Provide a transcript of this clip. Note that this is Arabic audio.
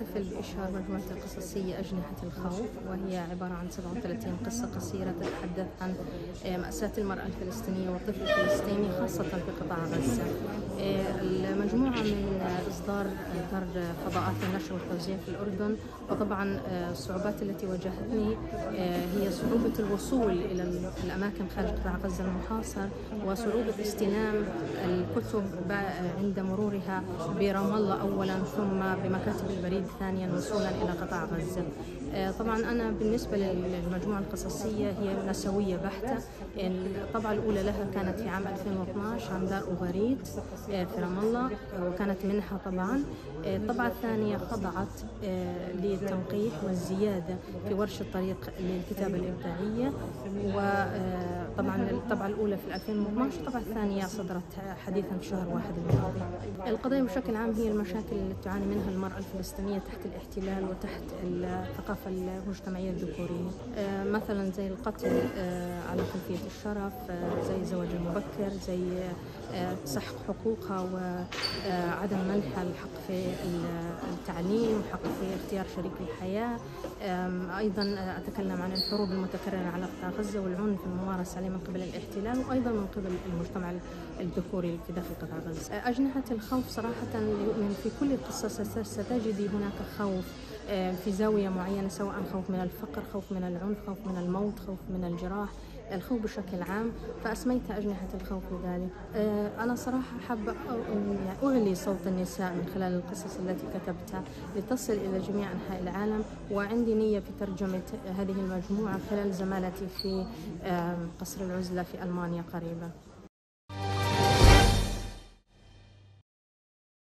نحتفل بإشهار مجموعة القصصية أجنحة الخوف وهي عبارة عن 37 قصة قصيرة تتحدث عن آه، مأساة المرأة الفلسطينية والطفل الفلسطيني خاصة في قطاع غزة. آه، المجموعة من إصدار دار فضاءات النشر والتوزيع في الأردن وطبعا آه، الصعوبات التي واجهتني هي صعوبة الوصول إلى الأماكن خارج قطاع غزة المحاصر وصعوبة استلام الكتب عند مرورها برام الله أولا ثم بمكاتب البريد ثانيا وصولا إلى قطاع غزة. آه، طبعا أنا بالنسبة للمجموعة القصصية هي نسوية بحتة. الطبعة الأولى لها كانت في عام 2012 عن دار أوغاريت آه، في رام الله. وكانت منحة طبعا. آه، الطبعة الثانية خضعت للتنقيح والزيادة في ورشة طريق للكتابة الإبداعية وطبعا الطبعة الأولى في 2012 الطبعة الثانية صدرت حديثا في شهر واحد الماضي. القضية بشكل عام هي المشاكل التي تعاني منها المرأة الفلسطينية تحت الاحتلال وتحت الثقافة المجتمعية الذكورية. آه، مثلا زي القتل آه، على خلفية الشرف آه، زي الزواج المبكر زي سحق حقوقها وعدم منحها الحق في التعليم وحق في اختيار شريك الحياة. أيضا أتكلم عن الحروب المتكررة على قطاع غزة والعنف الممارس عليه من قبل الاحتلال وأيضا من قبل المجتمع الذكوري في داخل قطاع غزة. أجنحة الخوف صراحة من في كل قصة ستجدي هناك خوف في زاوية معينة سواء خوف من الفقر خوف من العنف خوف من الموت خوف من الجراح. الخوف بشكل عام فأسميت أجنحة الخوف لذلك أنا صراحة حابة أعلي صوت النساء من خلال القصص التي كتبتها لتصل إلى جميع أنحاء العالم وعندي نية في ترجمة هذه المجموعة خلال زمالتي في قصر العزلة في ألمانيا قريبا.